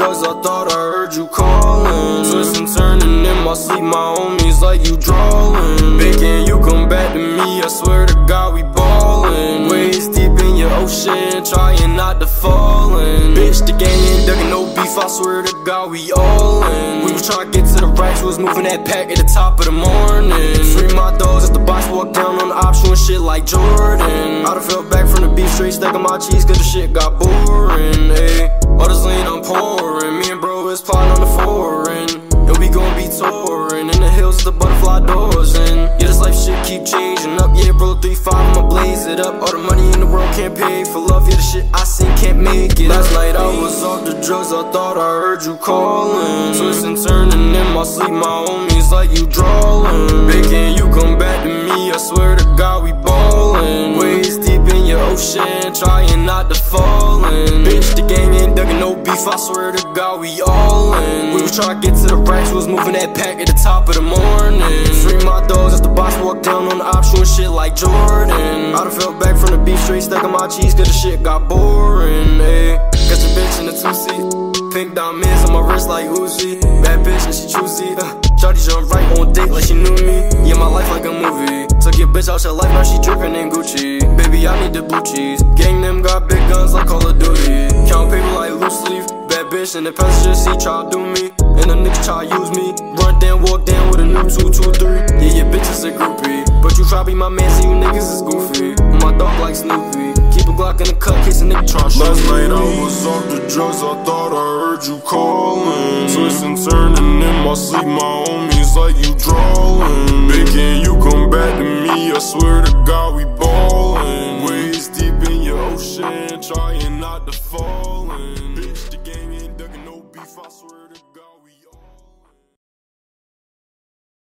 drugs, I thought I heard you calling. Twisting, turning in my sleep, my homies like you drawing. Making you come back to me, I swear to God, we ballin'. Waist deep in your ocean, trying not to fall in. Bitch, the gang ain't ducking no beef, I swear to God, we all in. We was trying to get to the racks, we was moving that pack at the top of the morning. Free my dogs as the box walk down on the option shit like Jordan. I done fell back from the beef, straight stacking my cheese, cause the shit got boring. Shit keep changing up. Yeah, bro, 3-5, I'ma blaze it up. All the money in the world can't pay for love. Yeah, the shit I seen can't make it. Last night I was off the drugs, I thought I heard you calling. Twisting, turning in my sleep, my homies like you drawing. Making you come back to me, I swear to God, we ballin'. Waist deep in your ocean, trying not to fall in. Bitch, the gang ain't ducking no beef, I swear to God, we all in. We was trying to get to the racks, we was moving that pack at the top of the morning. Free my dogs as the box walk down on the option shit like Jordan. I done fell back from the beef, straight stacking my cheese, cause the shit got boring. Ayy, got your bitch in the two seat. Pink diamonds on my wrist like Uzi. Bad bitch and she choosy. Uh, Shawty jump right on date like she knew me. Yeah, my life like a movie. Took your bitch out your life, now she drippin' in Gucci. Baby, I need the blue cheese. Gang them got big guns like Call of Duty. Count paper like loose leaf. Bad bitch in the passenger seat try to do me. And them niggas try use me. Run down, walk down with a new 223. Yeah, your bitch is a groupie. But you try be my man, see you niggas is goofy. My dog like Snoopy. Keep a Glock in the cup, case a nigga try to Last night I was off the drugs, I thought I heard you calling. Twist and turning in my sleep, my homies like you drawing. Big and you come back to me, I swear to God we ballin'. Waist deep in your ocean, trying not to